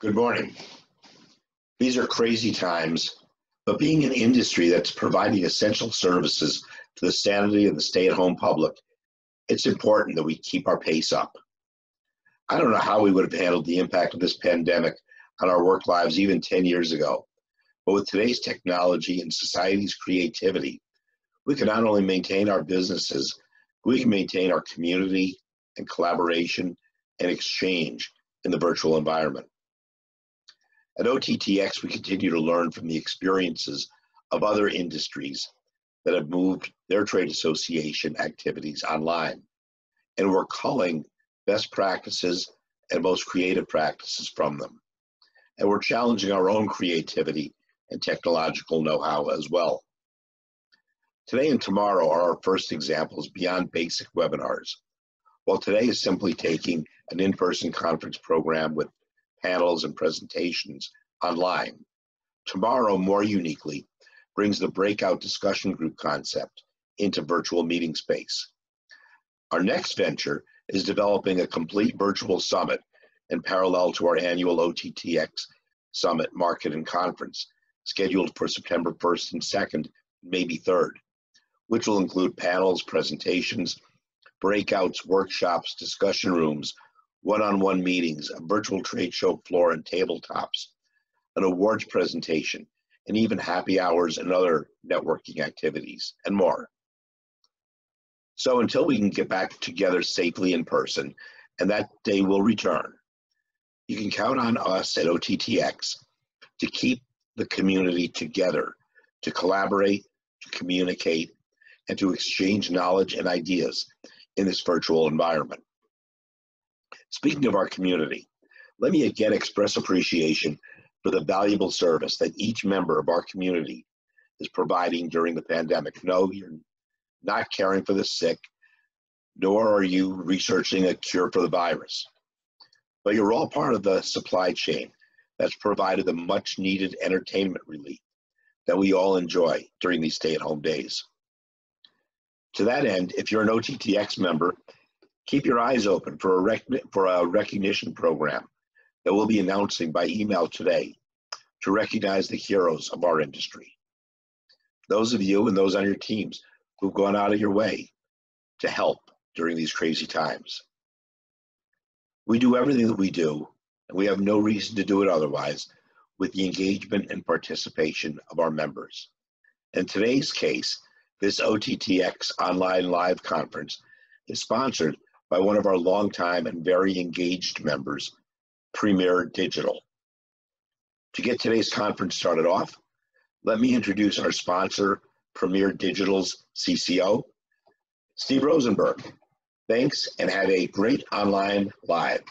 Good morning. These are crazy times, but being an industry that's providing essential services to the sanity of the stay at home public, it's important that we keep our pace up. I don't know how we would have handled the impact of this pandemic on our work lives even 10 years ago, but with today's technology and society's creativity, we can not only maintain our businesses, we can maintain our community and collaboration and exchange in the virtual environment. At OTTX, we continue to learn from the experiences of other industries that have moved their trade association activities online. And we're culling best practices and most creative practices from them. And we're challenging our own creativity and technological know-how as well. Today and tomorrow are our first examples beyond basic webinars. While today is simply taking an in-person conference program with panels, and presentations online. Tomorrow, more uniquely, brings the breakout discussion group concept into virtual meeting space. Our next venture is developing a complete virtual summit in parallel to our annual OTTX Summit Market and Conference, scheduled for September 1st and 2nd, maybe 3rd, which will include panels, presentations, breakouts, workshops, discussion rooms, one-on-one meetings, a virtual trade show floor and tabletops, an awards presentation, and even happy hours and other networking activities, and more. So until we can get back together safely in person, and that day will return, you can count on us at OTTX to keep the community together, to collaborate, to communicate, and to exchange knowledge and ideas in this virtual environment. Speaking of our community, let me again express appreciation for the valuable service that each member of our community is providing during the pandemic. No, you're not caring for the sick, nor are you researching a cure for the virus. But you're all part of the supply chain that's provided the much needed entertainment relief that we all enjoy during these stay at home days. To that end, if you're an OTTX member Keep your eyes open for a, rec- for a recognition program that we'll be announcing by email today to recognize the heroes of our industry. Those of you and those on your teams who've gone out of your way to help during these crazy times. We do everything that we do, and we have no reason to do it otherwise, with the engagement and participation of our members. In today's case, this OTTX online live conference is sponsored by one of our longtime and very engaged members, Premier Digital. To get today's conference started off, let me introduce our sponsor, Premier Digital's CCO, Steve Rosenberg. Thanks and have a great online live.